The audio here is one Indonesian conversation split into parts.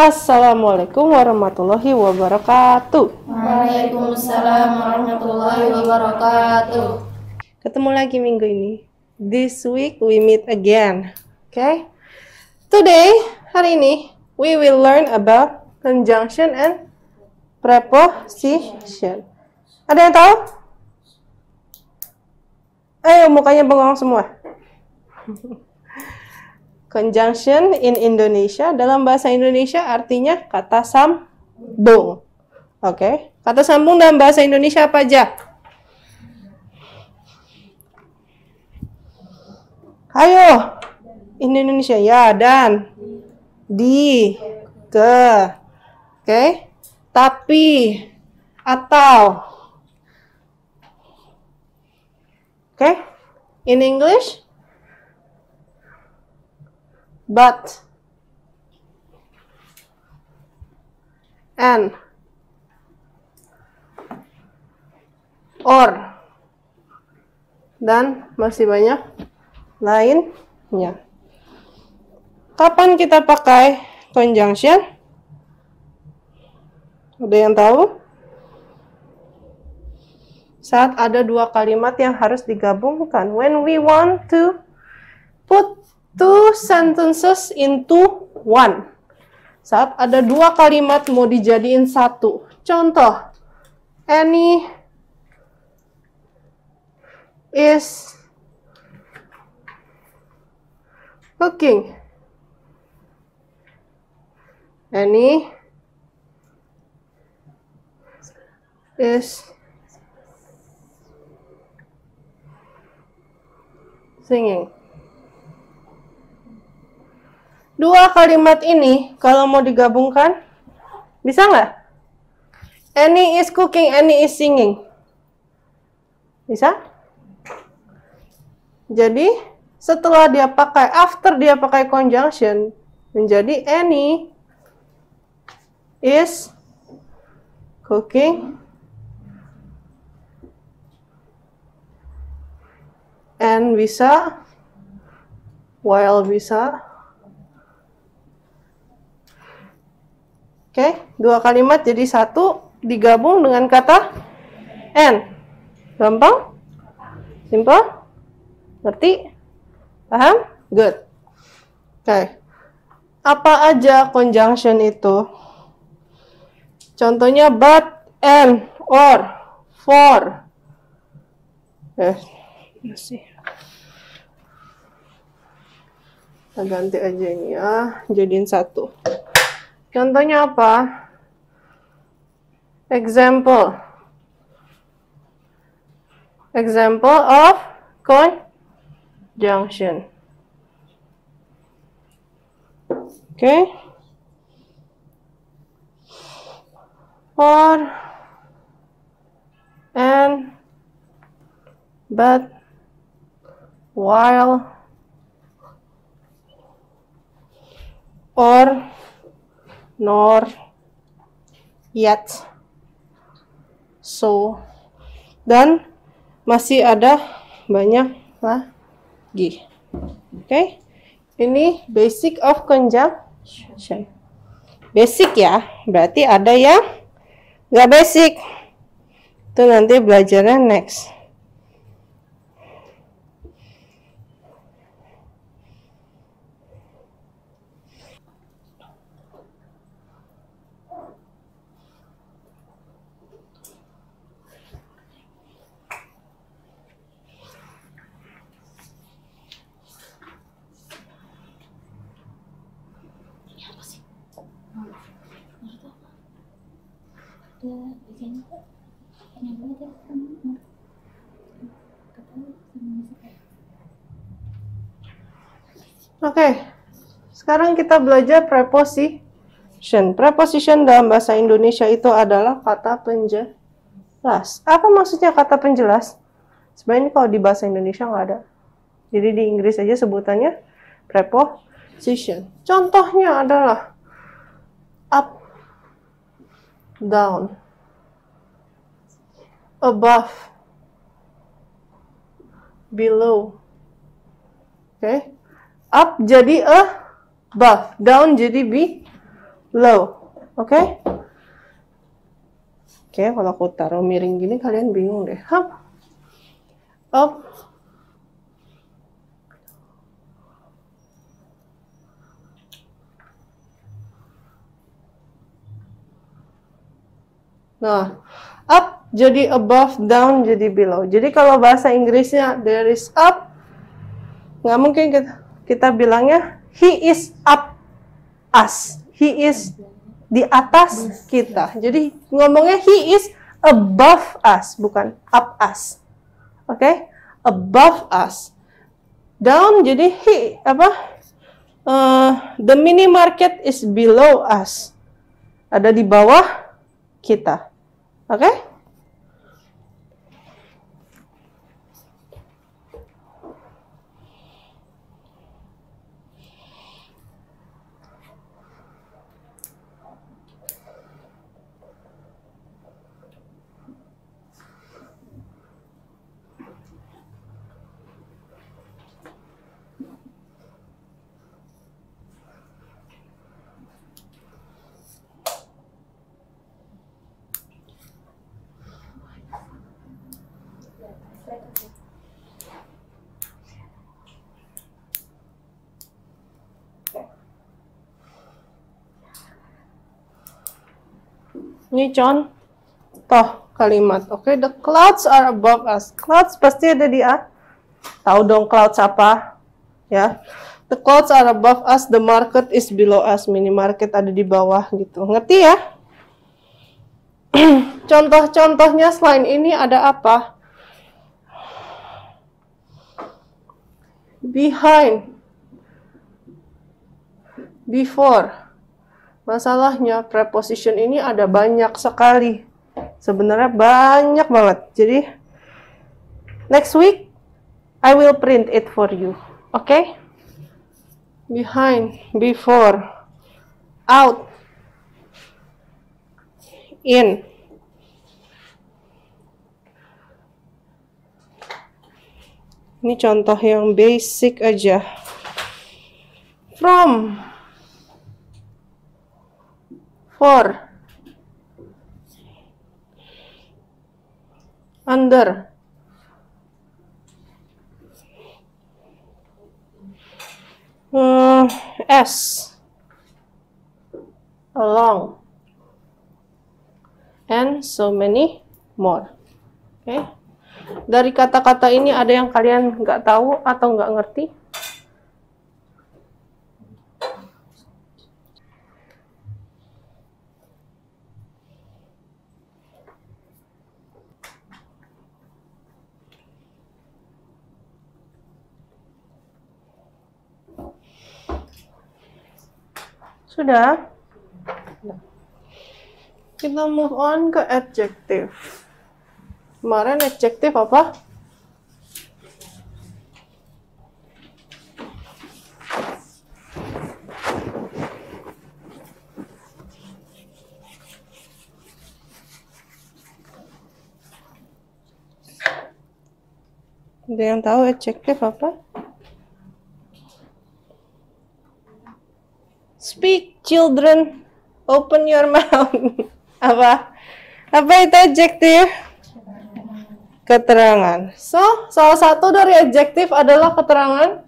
Assalamualaikum warahmatullahi wabarakatuh. Waalaikumsalam warahmatullahi wabarakatuh. Ketemu lagi minggu ini. This week we meet again. Okay? Today, hari ini, we will learn about conjunction and preposition. Ada yang tahu? Ayo, mukanya bengong semua. Conjunction in Indonesia dalam bahasa Indonesia artinya kata sambung. Oke, kata sambung dalam bahasa Indonesia apa aja? Ayo, in Indonesia ya dan di ke, oke, tapi atau, oke, in English but and or dan masih banyak lainnya. Kapan kita pakai conjunction? Ada yang tahu? Saat ada dua kalimat yang harus digabungkan. When we want to put two sentences into one. Saat ada dua kalimat mau dijadiin satu. Contoh, Annie is cooking. Annie is singing. Dua kalimat ini kalau mau digabungkan, bisa nggak? Annie is cooking, Annie is singing. Bisa? Jadi, setelah dia pakai, after dia pakai conjunction, menjadi Annie is cooking and bisa while bisa Oke, dua kalimat jadi satu digabung dengan kata and. Gampang? Simple? Ngerti? Paham? Good. Oke. Apa aja conjunction itu? Contohnya but, and, or, for. Eh, masih. Kita ganti aja ini ya, jadiin satu. Contohnya apa? Example. Example of conjunction. Okay. For and but while or nor yet. So dan masih ada banyak lagi. Oke okay? ini basic of conjunction. Basic ya berarti ada yang nggak basic. Itu nanti belajarnya next Oke, okay. sekarang kita belajar preposition. Preposition dalam bahasa Indonesia itu adalah kata penjelas. Apa maksudnya kata penjelas? Sebenarnya kalau di bahasa Indonesia nggak ada. Jadi di Inggris aja sebutannya preposition. Contohnya adalah up, down, above, below. Oke. Okay up jadi above, down jadi low. Oke? Okay? Oke, okay, kalau aku taruh miring gini kalian bingung deh. Up. Up. Nah, up jadi above, down jadi below. Jadi kalau bahasa Inggrisnya there is up, nggak mungkin kita, kita bilangnya he is up us. He is di atas kita. Jadi ngomongnya he is above us, bukan up us. Oke? Okay? Above us. Down jadi he apa? Uh, the mini market is below us. Ada di bawah kita. Oke? Okay? Ini contoh kalimat. Oke, okay? the clouds are above us. Clouds pasti ada di A. Tahu dong clouds apa? Ya. The clouds are above us, the market is below us. Minimarket ada di bawah gitu. Ngerti ya? Contoh-contohnya selain ini ada apa? Behind. Before Masalahnya preposition ini ada banyak sekali. Sebenarnya banyak banget. Jadi next week I will print it for you. Oke? Okay? Behind, before, out, in. Ini contoh yang basic aja. From for under. Uh, s. Along. And so many more. Oke okay. dari kata-kata ini ada yang kalian nggak tahu atau nggak ngerti Sudah? Kita move on ke adjective. Kemarin adjective apa? Ada yang tahu adjective apa? Speak, children. Open your mouth. Apa? Apa itu adjektif? Keterangan. So, salah satu dari adjektif adalah keterangan.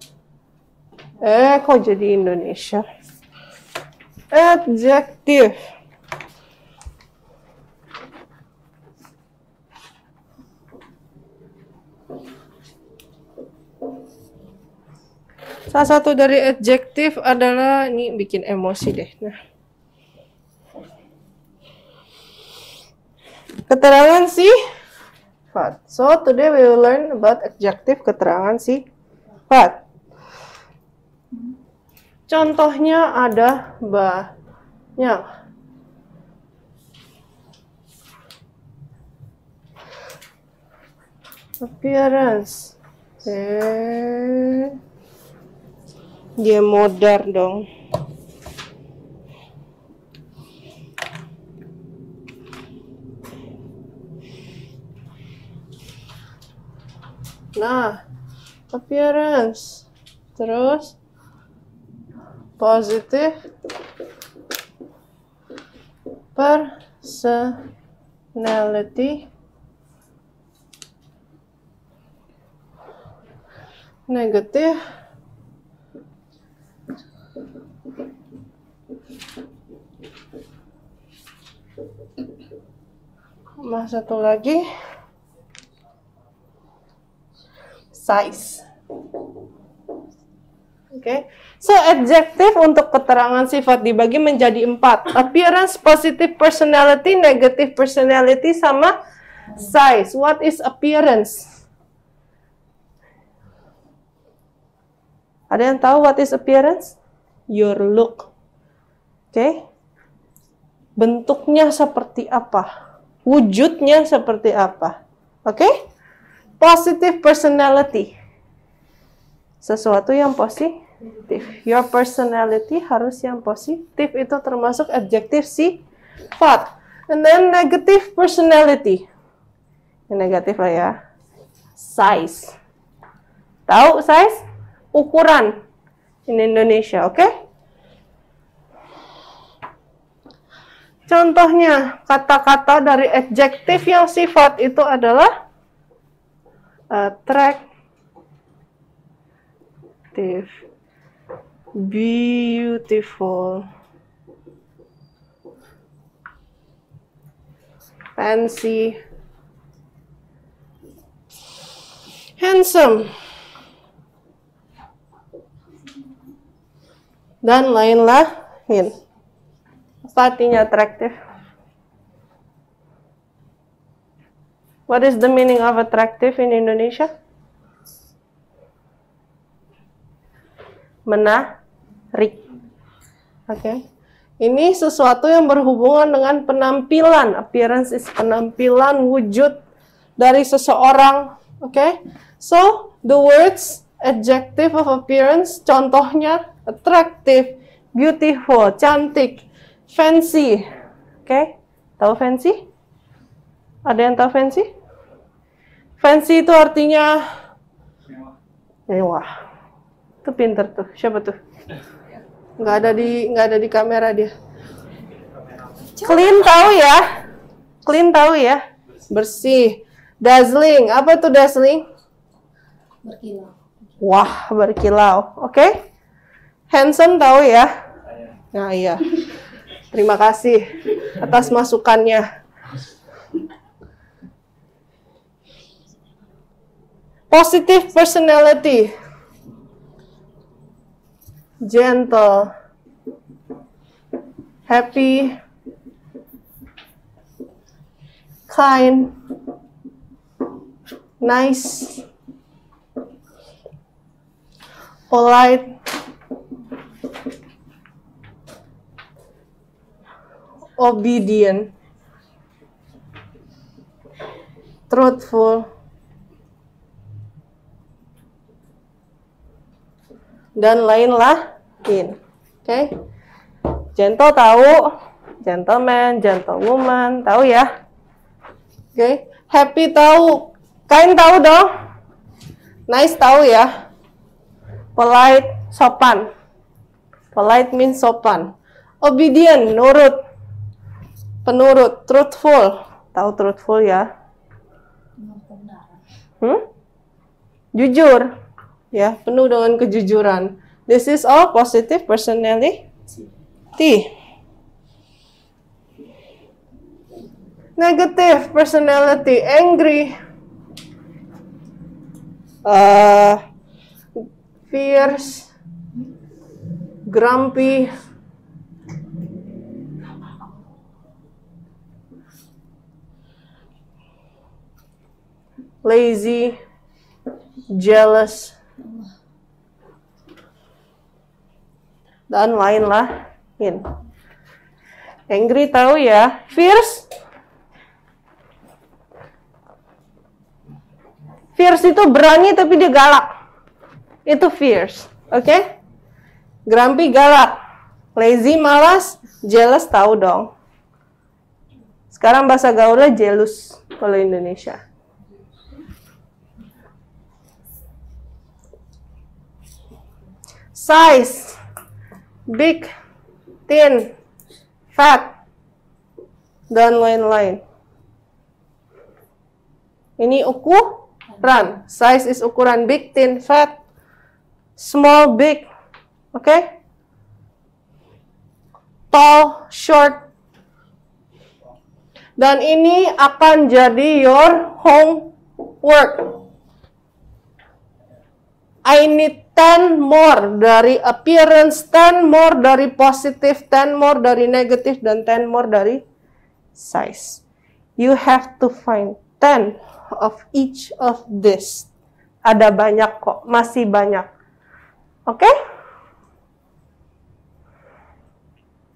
Eh, kok jadi Indonesia? Adjektif. Salah satu dari adjektif adalah ini bikin emosi deh. Nah. Keterangan sifat. So today we will learn about adjective keterangan sifat. Contohnya ada banyak. Appearance. Eh dia modar dong. Nah appearance. Terus positif. Personality. Negatif Mas satu lagi size. Oke, okay. so adjective untuk keterangan sifat dibagi menjadi empat. Appearance, positive personality, negative personality, sama size. What is appearance? Ada yang tahu what is appearance? Your look. Oke. Okay. Bentuknya seperti apa? Wujudnya seperti apa? Oke? Okay? Positive personality. Sesuatu yang positif. Your personality harus yang positif. Itu termasuk adjektif sifat. And then negative personality. Yang negatif lah ya. Size. Tahu size? Ukuran. In Indonesia, oke? Okay? Contohnya, kata-kata dari adjektif yang sifat itu adalah attractive, beautiful, fancy, handsome, dan lain-lain. Apa artinya attractive? What is the meaning of attractive in Indonesia? Menarik. Oke. Okay. Ini sesuatu yang berhubungan dengan penampilan. Appearance is penampilan wujud dari seseorang. Oke. Okay? So, the words adjective of appearance contohnya attractive, beautiful, cantik, fancy. Oke. Okay? Tahu fancy? Ada yang tahu fancy? Fancy itu artinya mewah. Itu pinter tuh. Siapa tuh? Nggak ada di nggak ada di kamera dia. Clean tahu ya? Clean tahu ya? Bersih. Dazzling. Apa tuh dazzling? Berkilau. Wah, berkilau. Oke. Okay? Handsome tahu ya? Nah, iya. Terima kasih atas masukannya. Positive personality. Gentle. Happy. Kind. Nice. Polite. Obedient. Truthful dan lain-lain. Oke. Okay? Gentle tahu, gentleman, gentlewoman, tahu ya? Oke. Okay. Happy tahu, kind tahu dong. Nice tahu ya. Polite, sopan. Polite means sopan. Obedient, nurut. Penurut, truthful. Tahu truthful ya? Hmm? Jujur ya penuh dengan kejujuran. This is all positive personality. Negative personality, angry, uh, fierce, grumpy, lazy, jealous, dan lain-lain. Angry tahu ya, fierce. Fierce itu berani tapi dia galak. Itu fierce, oke? Okay? Grumpy galak. Lazy malas, jealous tahu dong. Sekarang bahasa gaulnya jealous kalau Indonesia. Size big, thin, fat, dan lain-lain. Ini ukuran. Size is ukuran big, thin, fat, small, big. Oke? Okay? Tall, short. Dan ini akan jadi your homework. I need 10 more dari appearance, 10 more dari positive, 10 more dari negative, dan 10 more dari size. You have to find 10 of each of this. Ada banyak kok, masih banyak. Oke? Okay?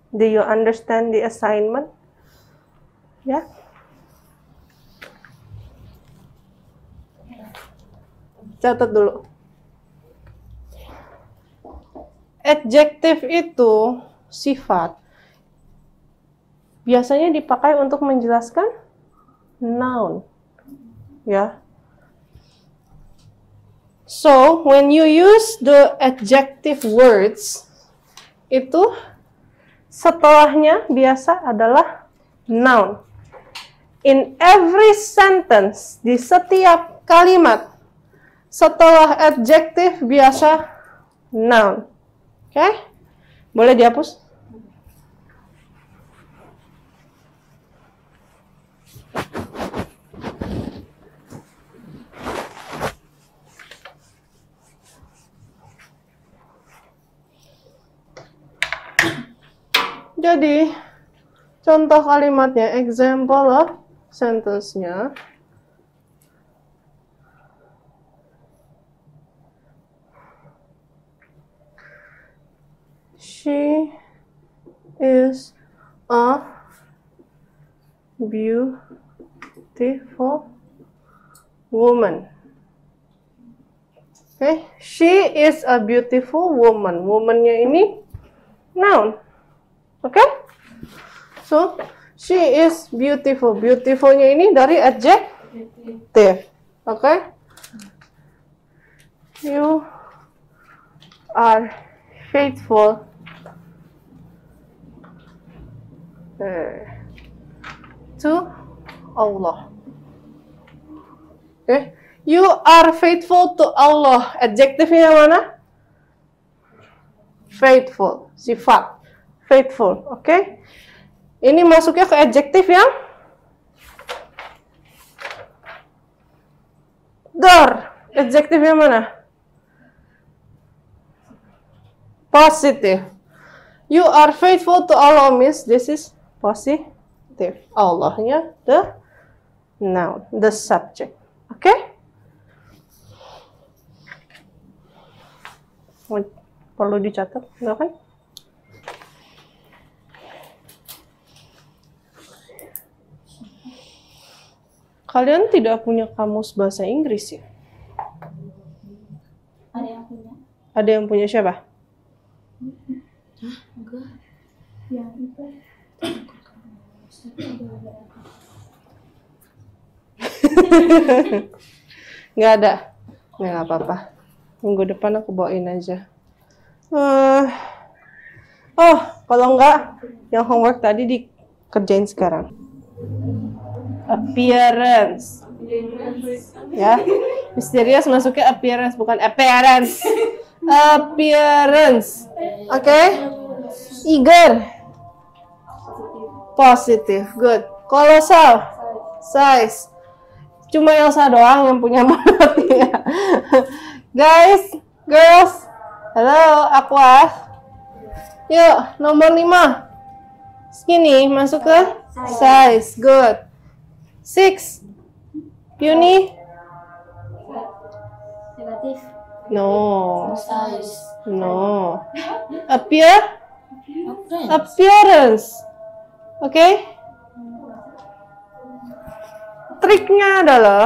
Do you understand the assignment? Ya? Yeah? Catat dulu. Adjective itu sifat biasanya dipakai untuk menjelaskan noun. Ya. So, when you use the adjective words, itu setelahnya biasa adalah noun. In every sentence, di setiap kalimat, setelah adjective biasa noun. Oke? Okay? Boleh dihapus? Jadi, contoh kalimatnya, example of sentence-nya. She is a beautiful woman. Okay, she is a beautiful woman. Womannya ini noun. Okay? So, she is beautiful. Beautifulnya ini dari adjective. Oke? Okay? You are faithful. To Allah. Okay? You are faithful to Allah. Adjektifnya mana? Faithful. Sifat faithful. Oke. Okay? Ini masuknya ke adjektif yang door. Adjektifnya mana? Positive. You are faithful to Allah means this is positive. Allahnya the noun, the subject. Oke? Okay? Perlu dicatat, enggak kan? Kalian tidak punya kamus bahasa Inggris ya? Ada yang punya. Ada yang punya siapa? Hah? Enggak. Yang itu. nggak ada. Ya, nggak apa-apa. Minggu depan aku bawain aja. Uh, oh, kalau enggak, yang homework tadi dikerjain sekarang appearance. Ya, misterius masuknya appearance bukan appearance. Appearance. Oke. Okay? Eager. Positive. Good. Colossal. Size. Cuma Elsa doang yang punya banget ya. Guys, girls. Halo, Aqua. Yuk, nomor 5. Skinny, masuk ke size. Good. Six. Puny? Negatif. No. Size. No. Appear? Appearance. Oke? Okay? Triknya adalah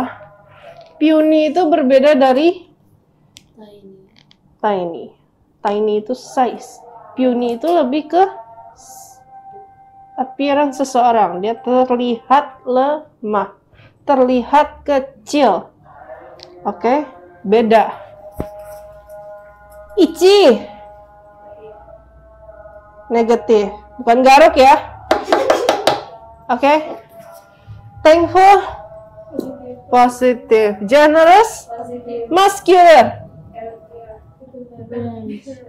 puny itu berbeda dari Tiny. tiny. Tiny itu size. Puny itu lebih ke appearance seseorang. Dia terlihat lemah, terlihat kecil. Oke, okay? beda. Ichi. Negatif. Bukan garuk ya. Okay? Thankful, positive. Generous, muscular.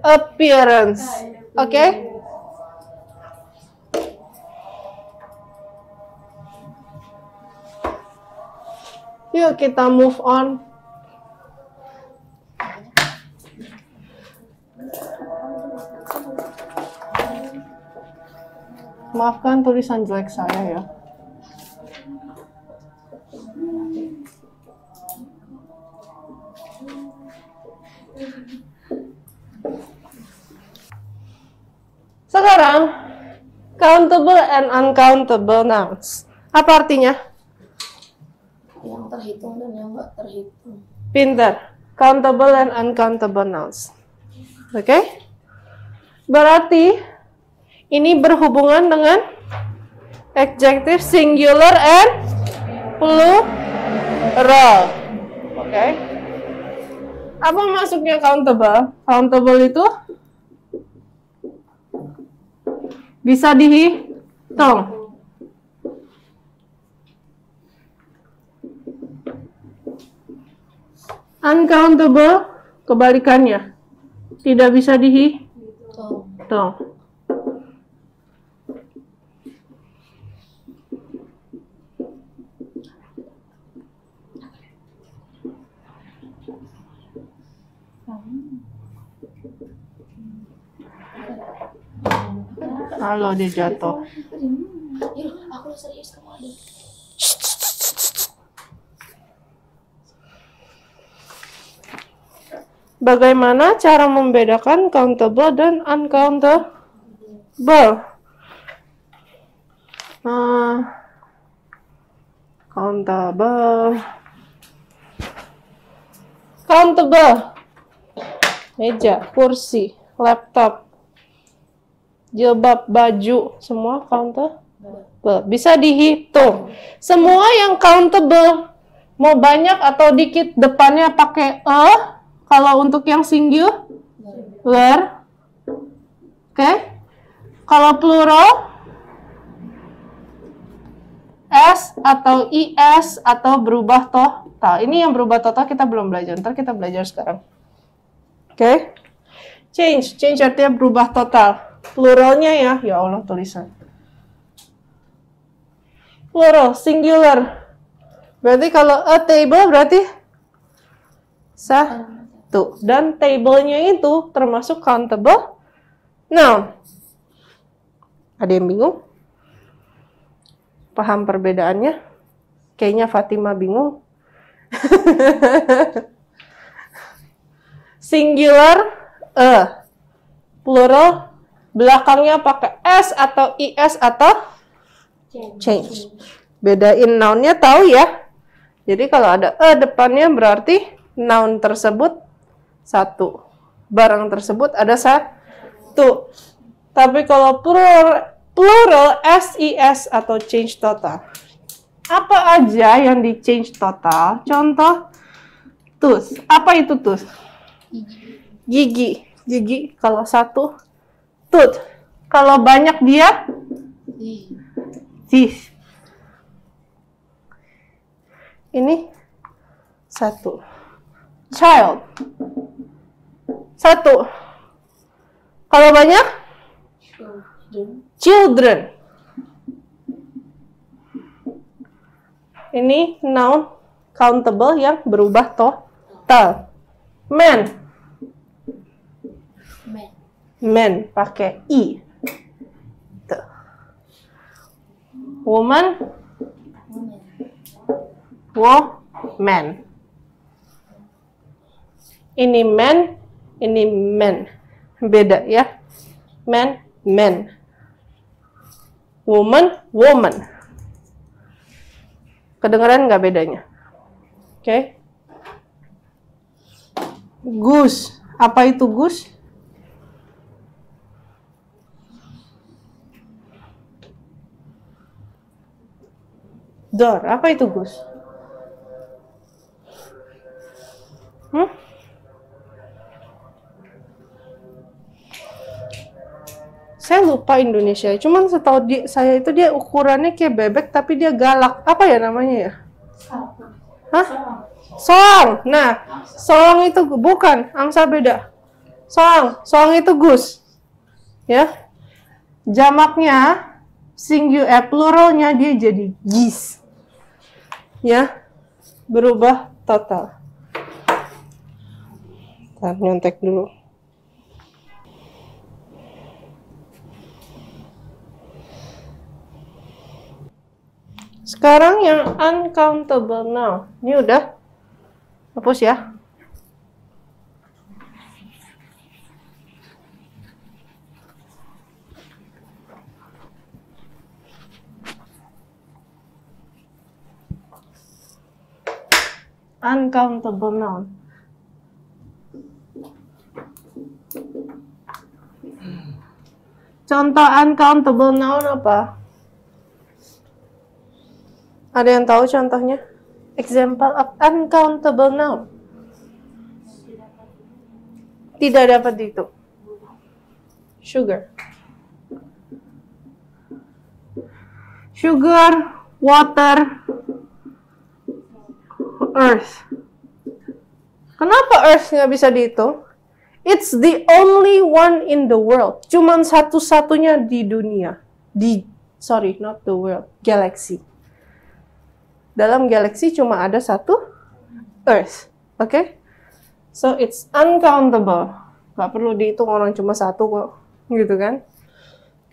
Appearance. Okay? Yuk kita move on. Maafkan tulisan jelek saya ya. Sekarang, countable and uncountable nouns. Apa artinya? Yang terhitung dan yang nggak terhitung. Pinter. Countable and uncountable nouns. Oke? Berarti ini berhubungan dengan adjective singular and plural. Oke? Apa masuknya countable? Countable itu bisa dihitung. Uncountable kebalikannya. Tidak bisa dihitung. Halo dia jatuh. Yuk, aku serius kamu ada. Bagaimana cara membedakan countable dan uncountable? Uh, countable. Countable. Meja, kursi, laptop, jilbab, baju, semua countable. Bisa dihitung. Semua yang countable, mau banyak atau dikit depannya pakai e, kalau untuk yang singular, oke. Kalau plural, s atau is atau berubah total. Ini yang berubah total kita belum belajar. Ntar kita belajar sekarang. Oke. Change, change artinya berubah total. Pluralnya ya, ya Allah tulisan. Plural, singular. Berarti kalau a table berarti satu. Dan tablenya itu termasuk countable noun. Ada yang bingung? Paham perbedaannya? Kayaknya Fatima bingung. Singular e. Plural belakangnya pakai s atau is atau change. Bedain nounnya tahu ya. Jadi kalau ada e depannya berarti noun tersebut satu. Barang tersebut ada satu. Tapi kalau plural, plural SIS atau change total. Apa aja yang di change total? Contoh tus. Apa itu tus? Gigi. Gigi kalau satu tooth. Kalau banyak dia teeth. Ini satu. Child. Satu. Kalau banyak? Children. Ini noun countable yang berubah total. Man. Men. Men pakai i. Tuh. Woman, Woman. woman. Ini men, ini men. Beda ya. Man, men. Woman, woman. Kedengeran nggak bedanya? Oke. Goose. Apa itu goose? Door. Apa itu goose? Hmm? saya lupa Indonesia. Cuman setahu di, saya itu dia ukurannya kayak bebek tapi dia galak. Apa ya namanya ya? Hah? Soang. Nah, soang itu bukan angsa beda. Soang, soang itu gus. Ya. Jamaknya singular eh, pluralnya dia jadi gis. Ya. Berubah total. Ntar nyontek dulu. Sekarang yang uncountable now. Ini udah hapus ya. Uncountable noun. Contoh uncountable noun apa? Ada yang tahu contohnya? Example of uncountable noun. Tidak dapat dihitung. Sugar. Sugar, water, earth. Kenapa earth nggak bisa dihitung? It's the only one in the world. Cuman satu-satunya di dunia. Di, sorry, not the world, galaxy dalam galaksi cuma ada satu Earth. Oke? Okay? So it's uncountable. Gak perlu dihitung orang cuma satu kok. Gitu kan?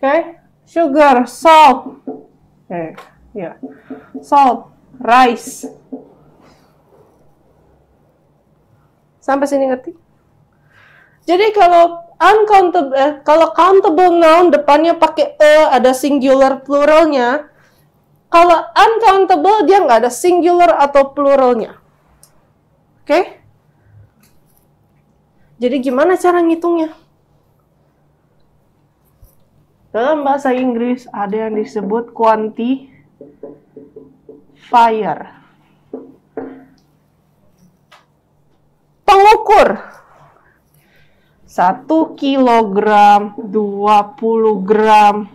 Oke? Okay? Sugar, salt. Eh, ya. Yeah. Salt, rice. Sampai sini ngerti? Jadi kalau uncountable, eh, kalau countable noun depannya pakai e, ada singular pluralnya, kalau uncountable dia nggak ada singular atau pluralnya. Oke? Okay? Jadi gimana cara ngitungnya? Dalam bahasa Inggris ada yang disebut quantifier. Pengukur. 1 kilogram, 20 gram,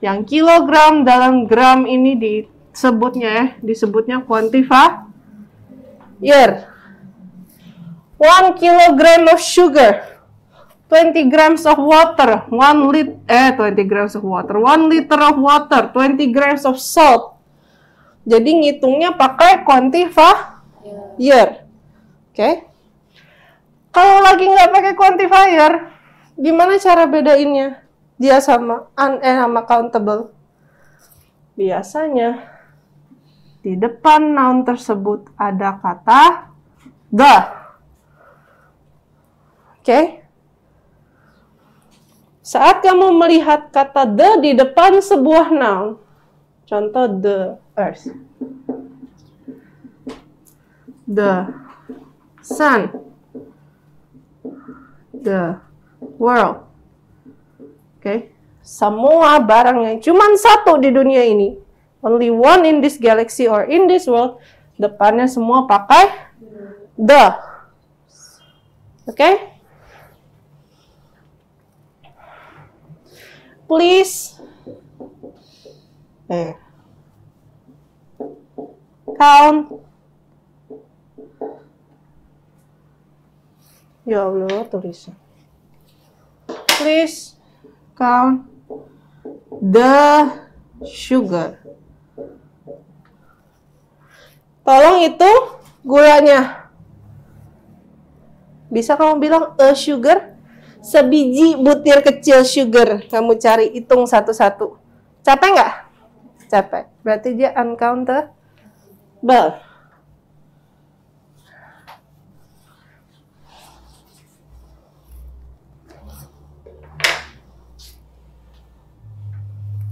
yang kilogram dalam gram ini disebutnya ya, disebutnya quantifier. 1 kilogram of sugar, 20 grams of water, 1 lit eh 20 grams of water, 1 liter of water, 20 grams of salt. Jadi ngitungnya pakai quantifier. Oke. Okay? Kalau lagi nggak pakai quantifier, gimana cara bedainnya? dia sama un, eh, sama countable. Biasanya di depan noun tersebut ada kata the. Oke? Okay? Saat kamu melihat kata the di depan sebuah noun, contoh the earth, the sun, the world, okay? semua barang yang cuma satu di dunia ini, only one in this galaxy or in this world, depannya semua pakai the. Oke? Okay? Please. Eh. Count. Ya Allah, tulisan. Please count the sugar. Tolong itu gulanya. Bisa kamu bilang a sugar? Sebiji butir kecil sugar. Kamu cari hitung satu-satu. Capek nggak? Capek. Berarti dia uncountable.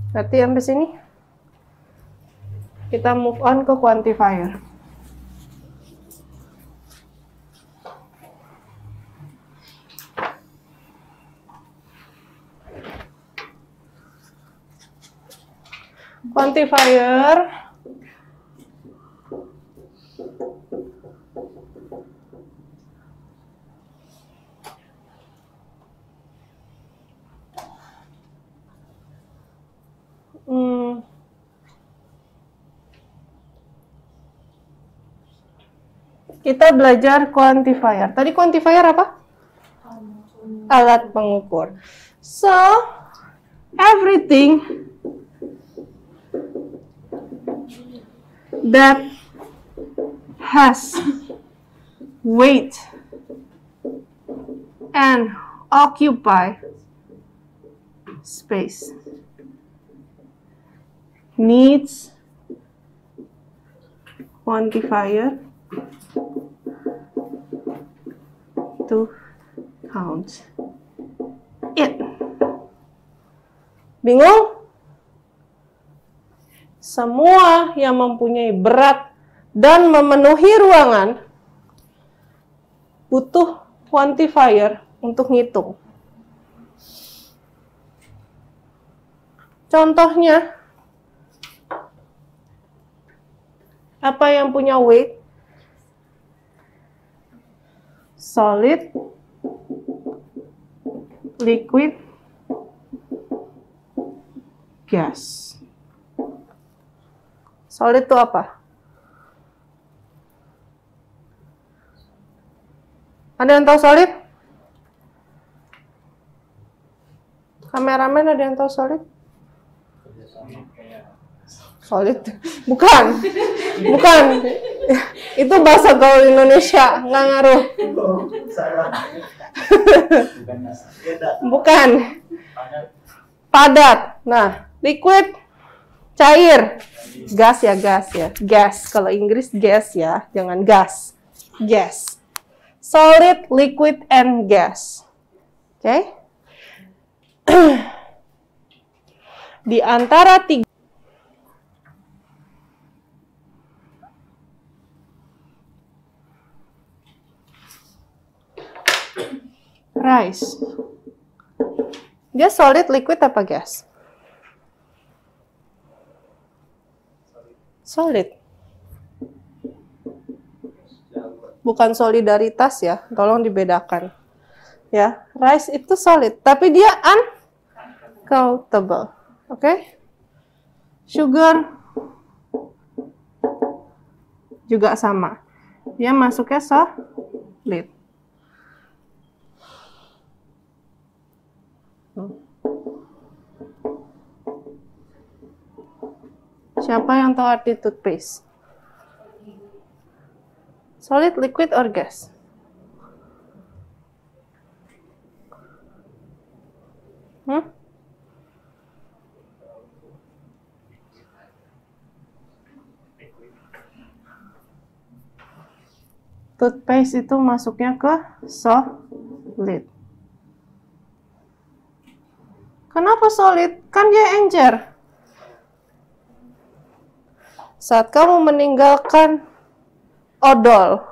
Berarti sampai sini kita move on ke quantifier. Quantifier kita belajar quantifier. Tadi quantifier apa? Alat pengukur. So, everything that has weight and occupy space needs quantifier to count it. Bingung? Semua yang mempunyai berat dan memenuhi ruangan butuh quantifier untuk ngitung. Contohnya, apa yang punya weight? Solid, liquid, gas. Solid itu apa? Ada yang tahu solid? Kameramen ada yang tahu solid? Solid? Bukan. Bukan. Itu bahasa gaul Indonesia, nggak ngaruh. Bukan. Padat. Nah, liquid, cair. Gas ya, gas ya. Gas. Kalau Inggris gas ya, jangan gas. Gas. Solid, liquid, and gas. Oke. Okay? Di antara tiga rice. Dia solid, liquid, apa gas? Solid. Bukan solidaritas ya, tolong dibedakan. Ya, rice itu solid, tapi dia uncountable. Oke? Okay? Sugar juga sama. Dia masuknya solid. Siapa yang tahu arti toothpaste? Solid, liquid, or gas? Hmm? Toothpaste itu masuknya ke solid. Kenapa solid? Kan dia encer. Saat kamu meninggalkan odol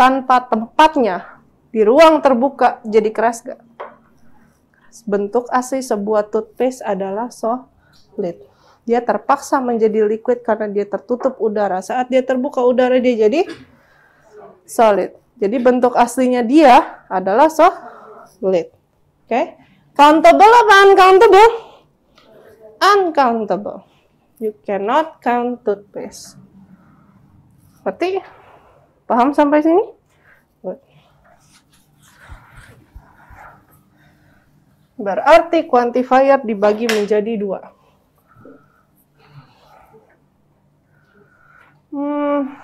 tanpa tempatnya di ruang terbuka, jadi keras gak? Bentuk asli sebuah toothpaste adalah solid. Dia terpaksa menjadi liquid karena dia tertutup udara. Saat dia terbuka udara, dia jadi solid. Jadi bentuk aslinya dia adalah solid. Oke? Okay? Countable apa uncountable? Uncountable. You cannot count toothpaste. Berarti paham sampai sini? Berarti quantifier dibagi menjadi dua. Hmm.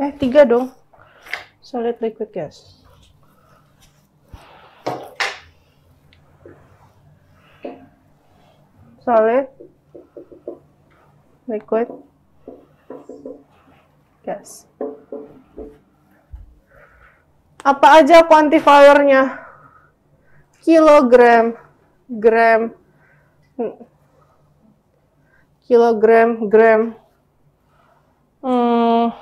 Eh, tiga dong. Solid, liquid, gas. Solid, liquid, gas. Apa aja quantifiernya? Kilogram, gram, kilogram, gram. Hmm.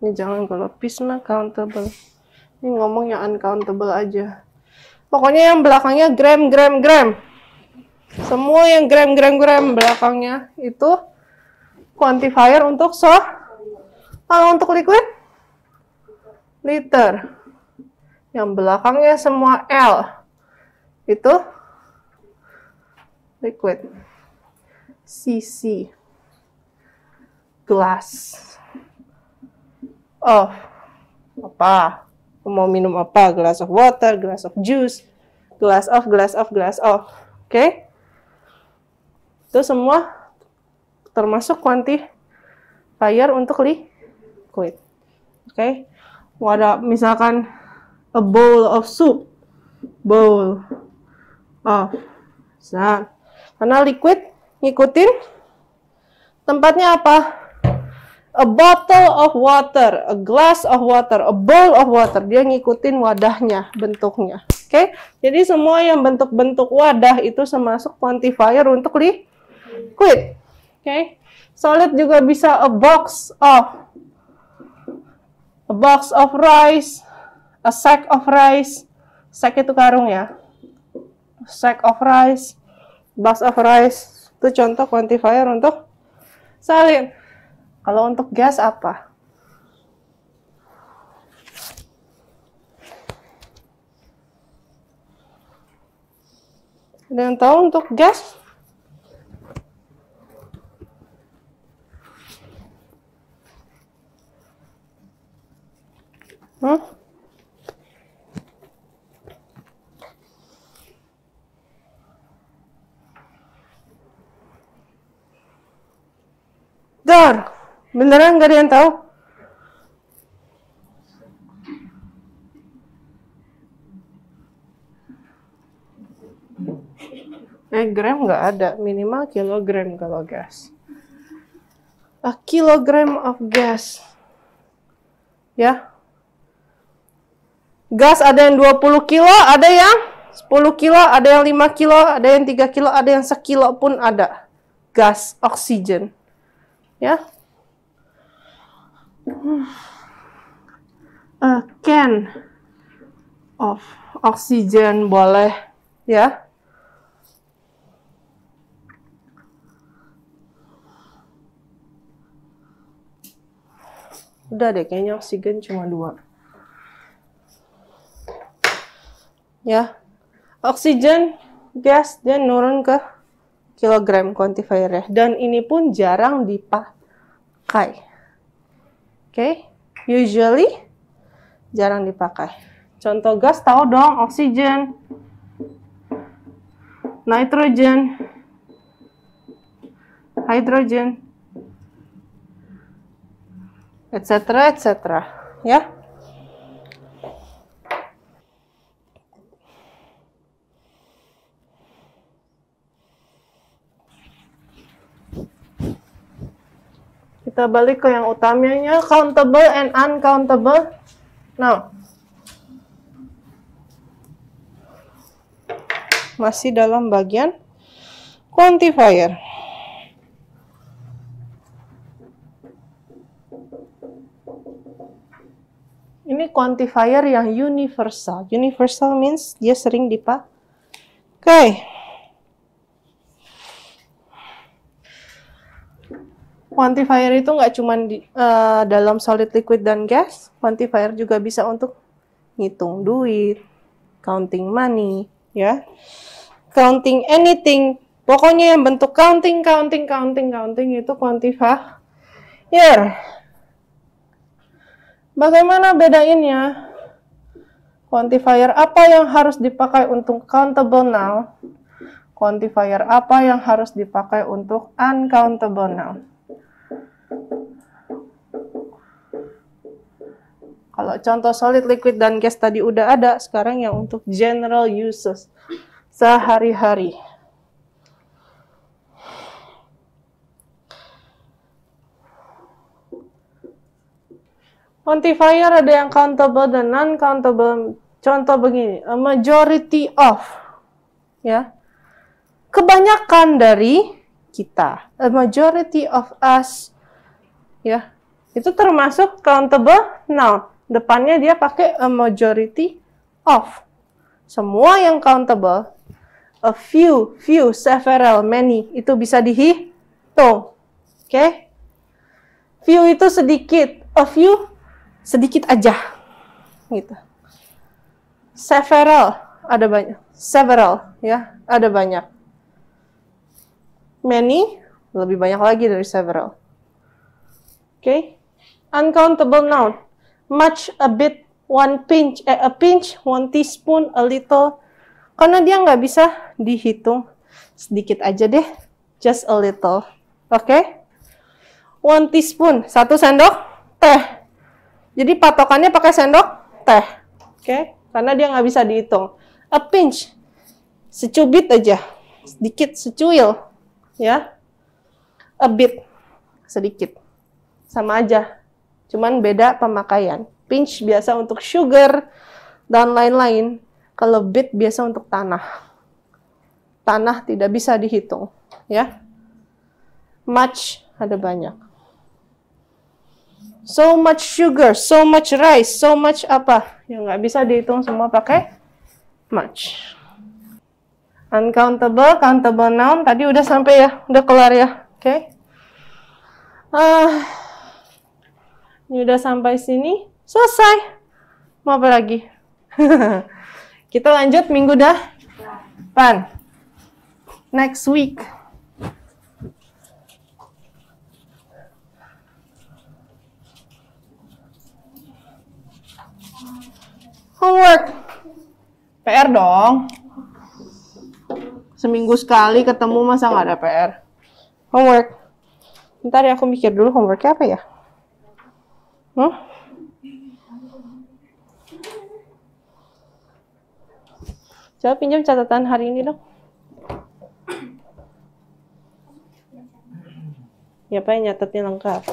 Ini jangan kalau mah countable. Ini ngomongnya uncountable aja. Pokoknya yang belakangnya gram, gram, gram. Semua yang gram, gram, gram belakangnya itu quantifier untuk so. Kalau untuk liquid, liter. Yang belakangnya semua L itu liquid. CC. glass of apa? Mau minum apa? Glass of water, glass of juice, glass of, glass of, glass of. Oke? Okay? Itu semua termasuk quantifier untuk liquid. Oke? Okay? Wadah misalkan a bowl of soup, bowl of. Nah, karena liquid ngikutin tempatnya apa? A bottle of water, a glass of water, a bowl of water. Dia ngikutin wadahnya, bentuknya. Oke, okay? jadi semua yang bentuk-bentuk wadah itu termasuk quantifier untuk liquid. Oke, okay? solid juga bisa a box of, a box of rice, a sack of rice. Sack itu karung ya. Sack of rice, box of rice. Itu contoh quantifier untuk solid. Kalau untuk gas apa? Ada yang tahu untuk gas? Hmm? Beneran gak ada yang tahu? Eh, gram nggak ada. Minimal kilogram kalau gas. A kilogram of gas. Ya. Gas ada yang 20 kilo, ada yang 10 kilo, ada yang 5 kilo, ada yang 3 kilo, ada yang sekilo pun ada. Gas, oksigen. Ya, a can of oxygen boleh ya? Udah deh kayaknya oksigen cuma dua. Ya. Oksigen gas dia nurun ke kilogram quantifier ya dan ini pun jarang dipakai okay? usually jarang dipakai. Contoh gas tahu dong, oksigen, nitrogen, hydrogen, etc. etc. Ya. Kita balik ke yang utamanya, countable and uncountable. Now, masih dalam bagian quantifier. Ini quantifier yang universal. Universal means dia sering dipakai. Okay. Quantifier itu nggak cuma di, uh, dalam solid, liquid, dan gas. Quantifier juga bisa untuk ngitung duit, counting money, ya. Counting anything. Pokoknya yang bentuk counting, counting, counting, counting itu quantifier. Bagaimana bedainnya? Quantifier apa yang harus dipakai untuk countable now? Quantifier apa yang harus dipakai untuk uncountable now? Kalau contoh solid, liquid, dan gas tadi udah ada, sekarang yang untuk general uses sehari-hari. Quantifier ada yang countable dan non-countable. Contoh begini, a majority of, ya, kebanyakan dari kita, a majority of us, ya, itu termasuk countable noun depannya dia pakai a majority of. Semua yang countable, a few, few, several, many, itu bisa dihitung. Oke? Okay? Few itu sedikit, a few sedikit aja. Gitu. Several, ada banyak. Several, ya, ada banyak. Many, lebih banyak lagi dari several. Okay. Uncountable noun. Much, a bit, one pinch, eh, a pinch, one teaspoon, a little. Karena dia nggak bisa dihitung. Sedikit aja deh. Just a little. Oke. Okay? One teaspoon, satu sendok teh. Jadi patokannya pakai sendok teh. Oke. Okay? Karena dia nggak bisa dihitung. A pinch, secubit aja. Sedikit, secuil. Ya. A bit, sedikit. Sama aja Cuman beda pemakaian. Pinch biasa untuk sugar dan lain-lain. Kalau bit biasa untuk tanah. Tanah tidak bisa dihitung, ya. Much ada banyak. So much sugar, so much rice, so much apa? Yang nggak bisa dihitung semua pakai much. Uncountable, countable noun. Tadi udah sampai ya, udah kelar ya. Oke. Okay. Uh, ini udah sampai sini, selesai. Mau apa lagi? Kita lanjut minggu depan. Next week. Homework. PR dong. Seminggu sekali ketemu masa nggak ada PR. Homework. Ntar ya aku mikir dulu homeworknya apa ya. Huh? Coba pinjam catatan hari ini dong. Ya, Pak, nyatetnya lengkap.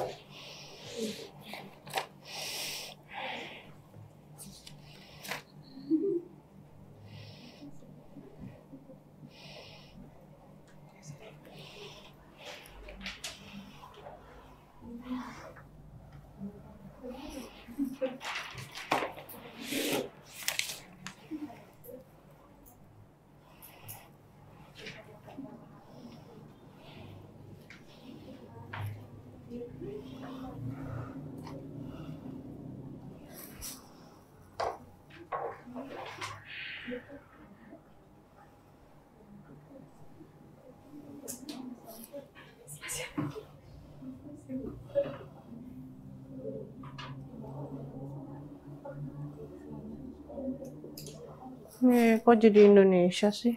Nih, kok jadi Indonesia sih?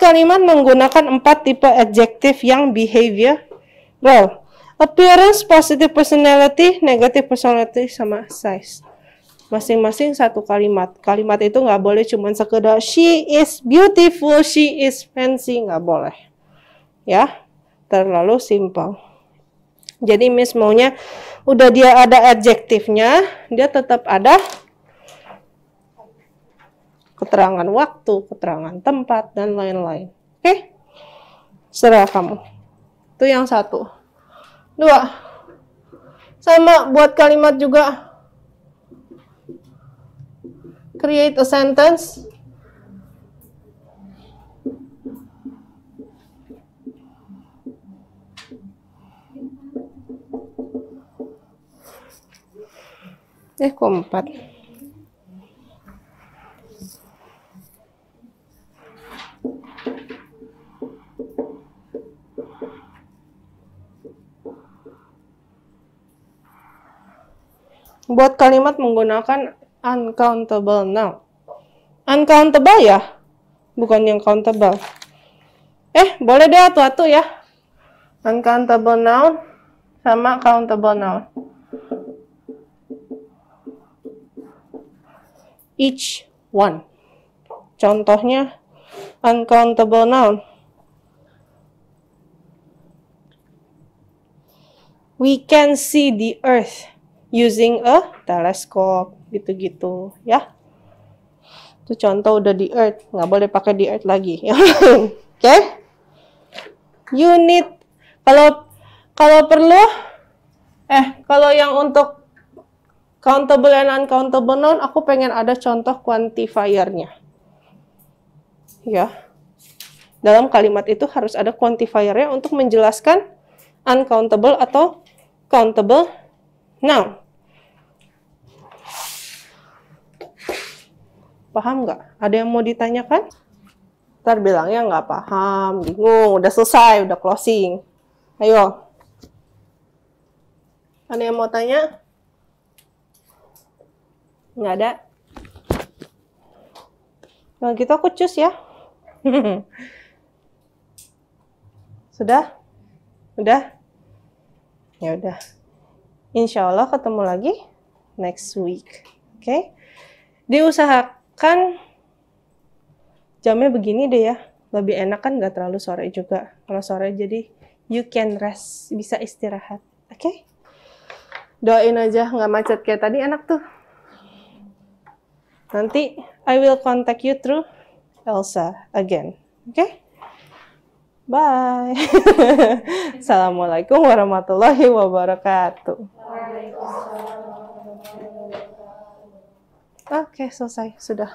Kalimat menggunakan empat tipe adjektif yang behavior. Well, appearance, positive personality, negative personality, sama size. Masing-masing satu kalimat. Kalimat itu nggak boleh cuma sekedar she is beautiful, she is fancy, nggak boleh. Ya, terlalu simple. Jadi Miss maunya udah dia ada adjektifnya, dia tetap ada keterangan waktu, keterangan tempat, dan lain-lain. Oke? Okay? Serah kamu. Itu yang satu. Dua. Sama buat kalimat juga. Create a sentence. Eh, kok empat? Buat kalimat menggunakan uncountable noun. Uncountable ya, bukan yang countable. Eh, boleh deh atu-atu ya. Uncountable noun sama countable noun. Each one. Contohnya uncountable noun. We can see the earth using a telescope gitu-gitu ya itu contoh udah di earth nggak boleh pakai di earth lagi Oke? Unit kalau kalau perlu eh kalau yang untuk countable and uncountable noun aku pengen ada contoh quantifiernya. Ya. Dalam kalimat itu harus ada quantifiernya untuk menjelaskan uncountable atau countable noun. Paham nggak? Ada yang mau ditanyakan? Ntar bilangnya nggak paham, bingung, udah selesai, udah closing. Ayo. Ada yang mau tanya? Nggak ada? Kalau gitu aku cus ya. Sudah? Udah? Ya udah. Insya Allah ketemu lagi next week. Oke? Okay? Diusahakan kan jamnya begini deh ya. Lebih enak kan nggak terlalu sore juga. Kalau sore jadi you can rest bisa istirahat. Oke? Okay? doain aja nggak macet kayak tadi enak tuh. Nanti I will contact you through Elsa again. Oke? Okay? bye. Assalamualaikum warahmatullahi wabarakatuh Oke, okay, selesai. Sudah.